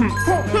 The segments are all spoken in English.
Oh,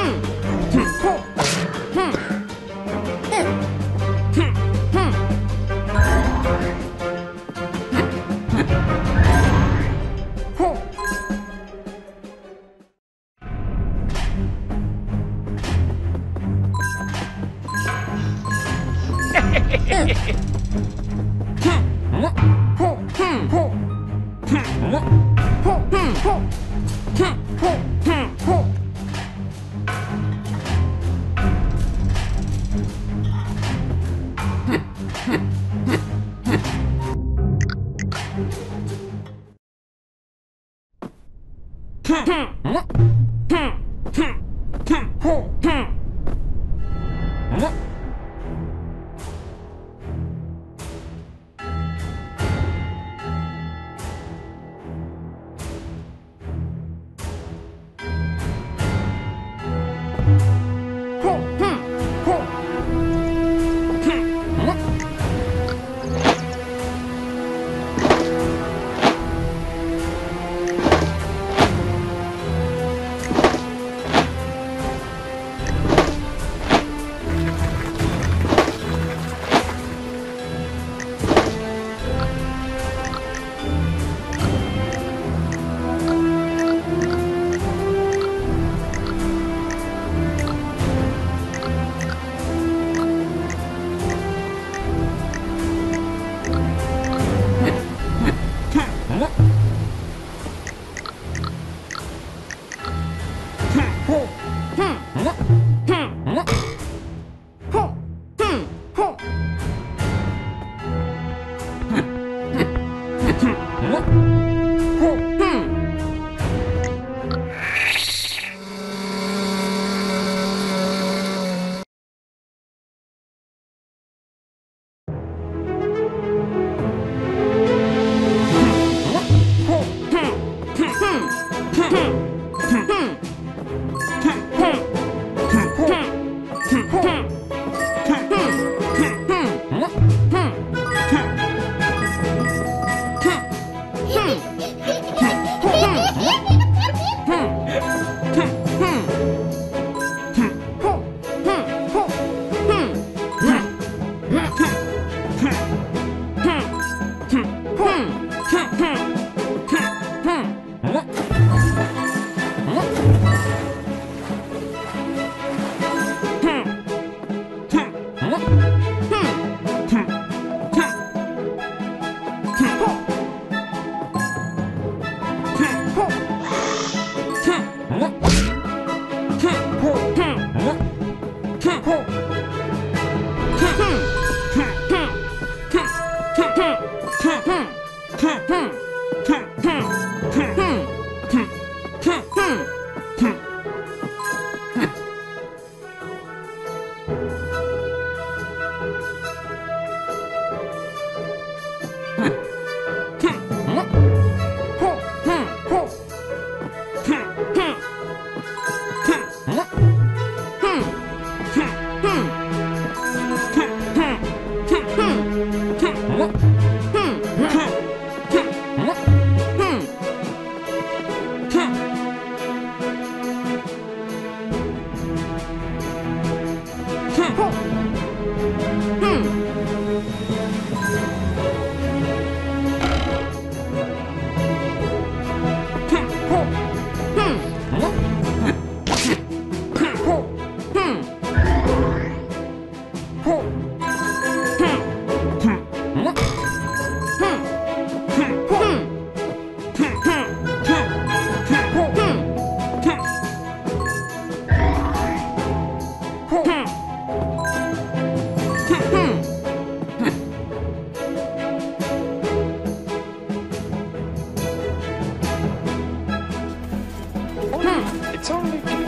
It's only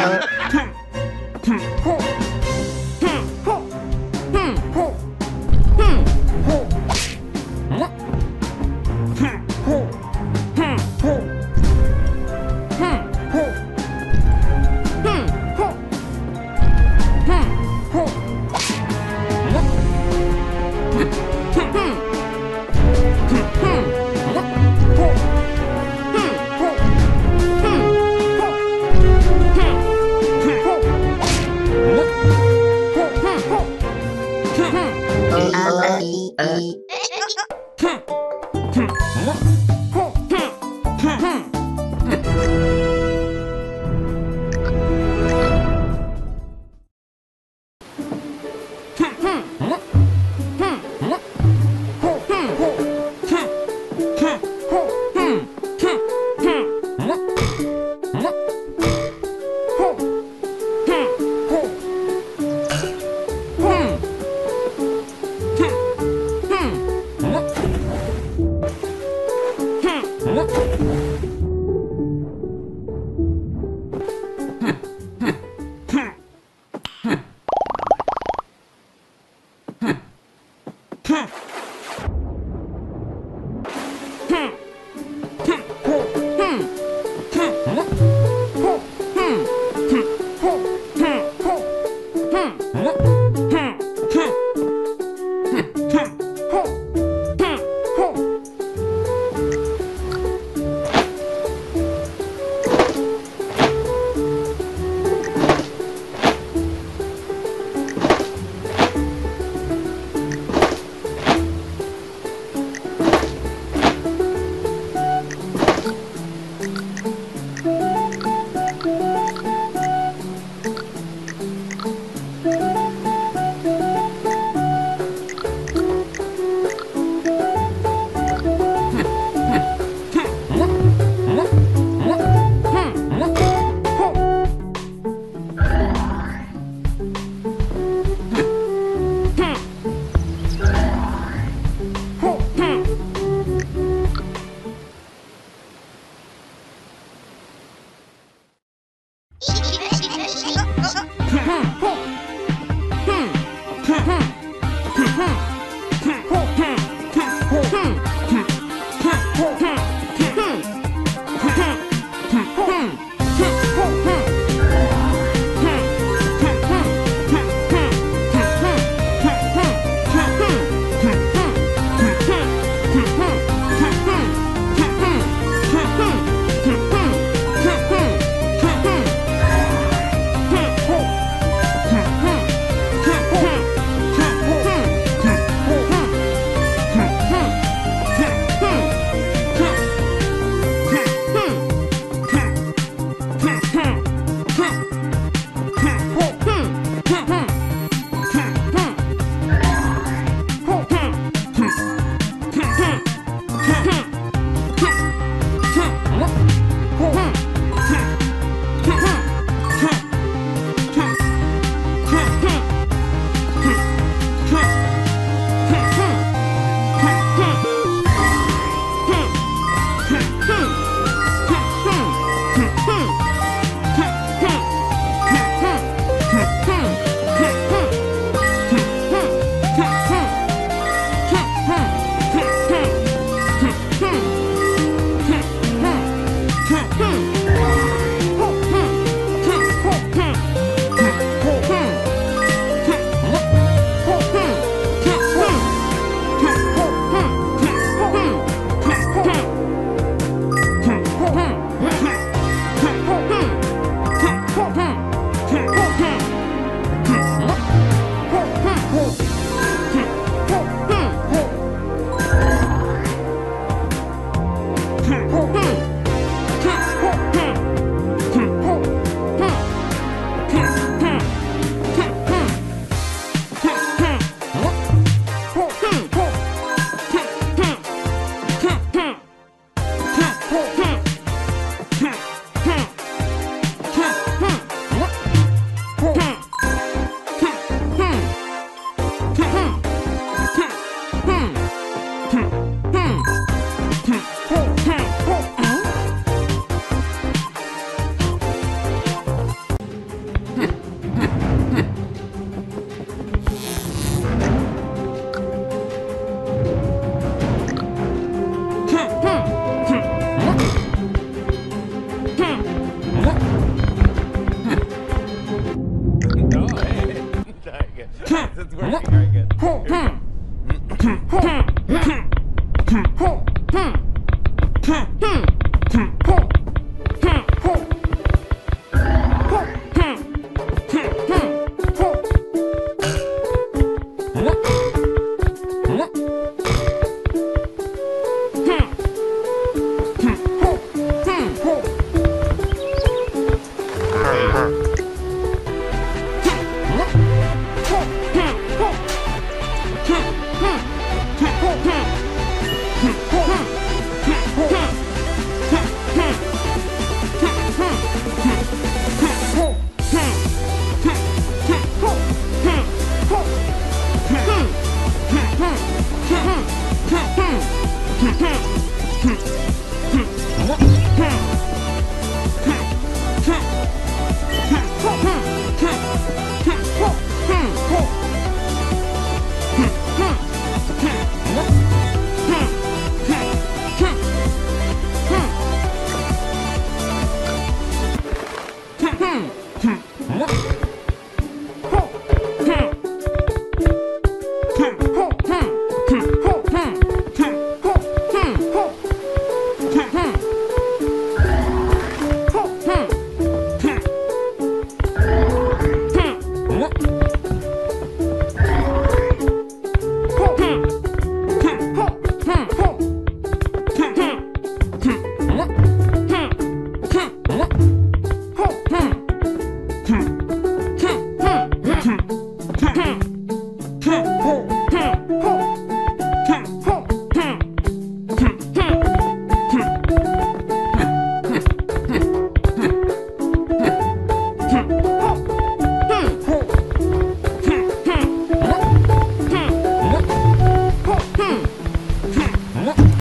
嗯。